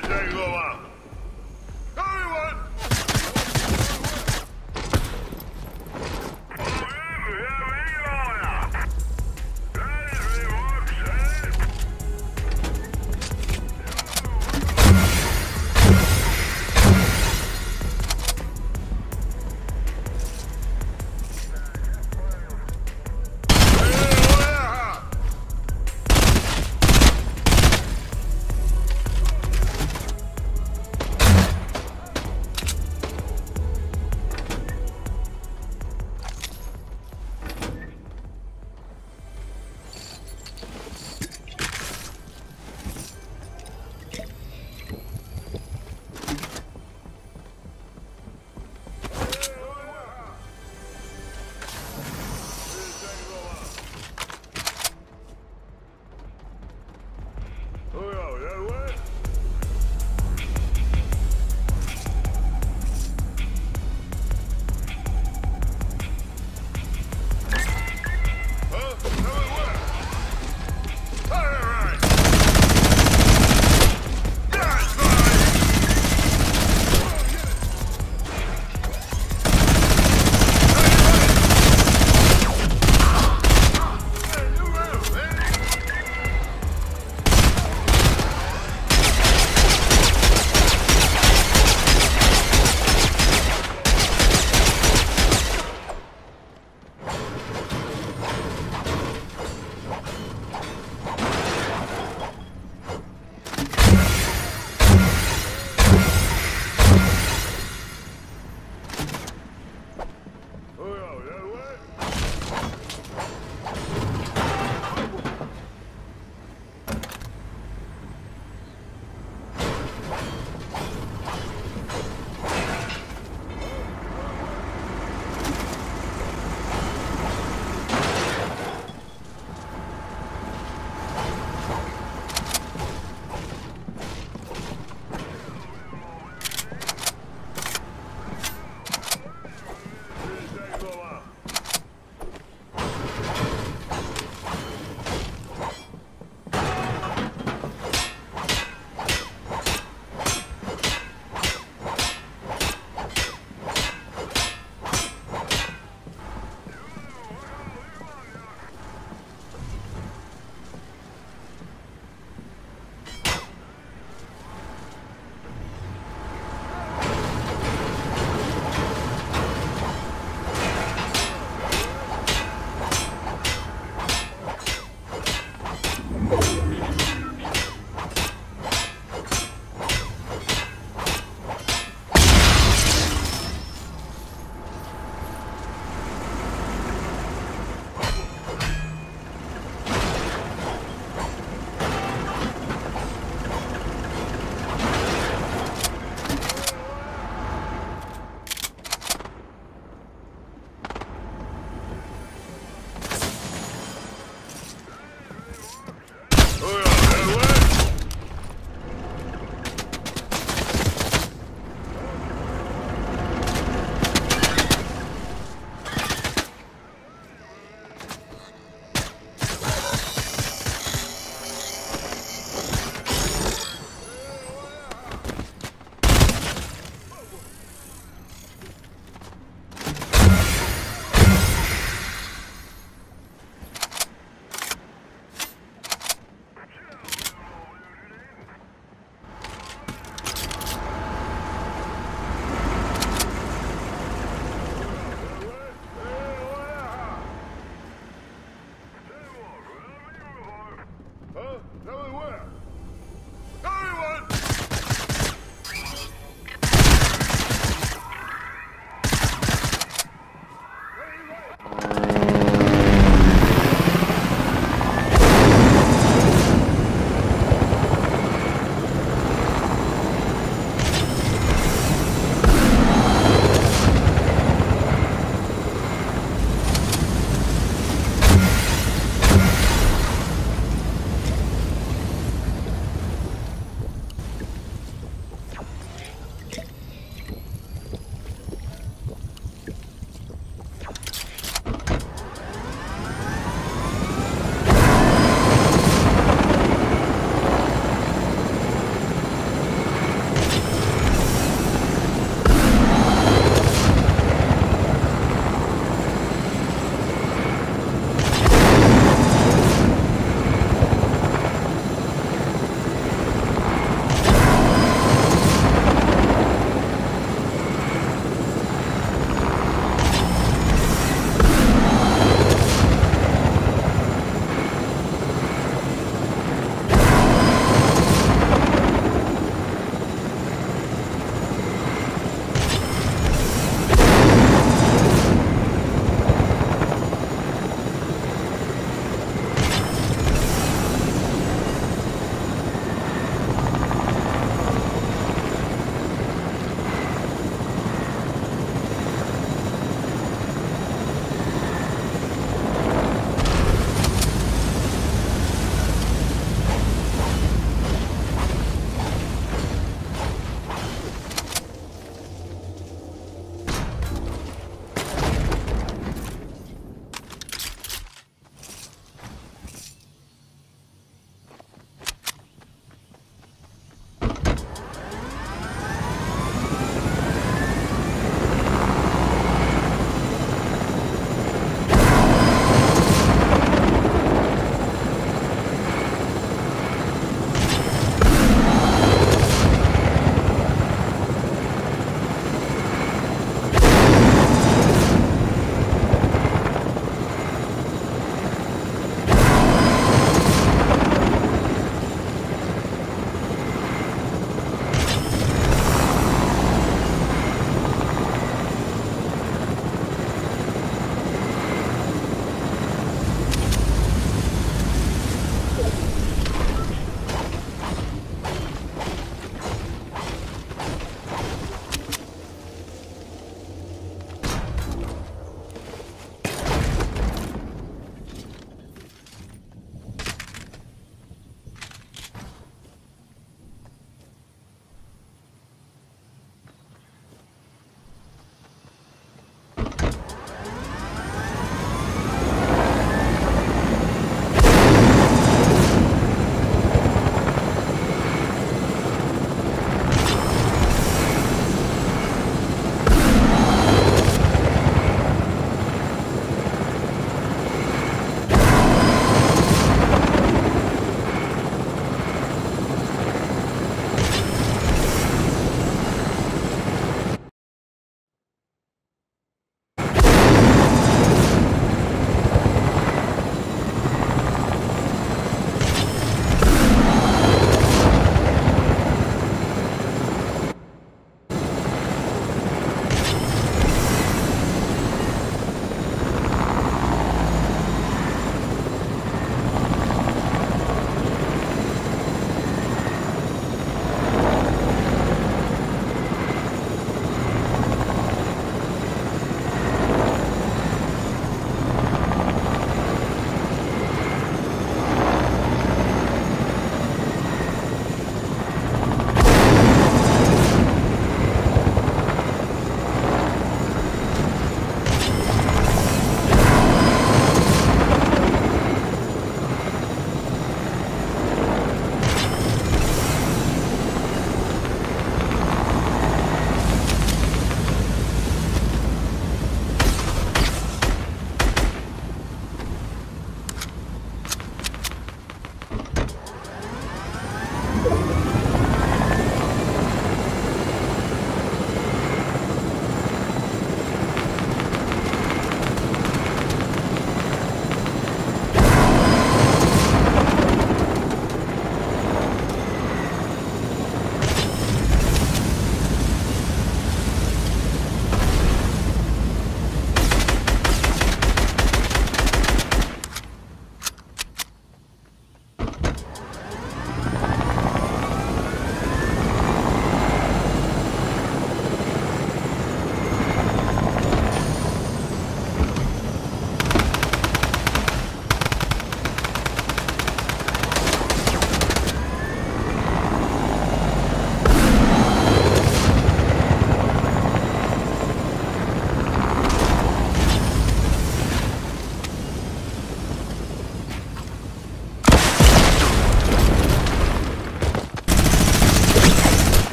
是真恶吗？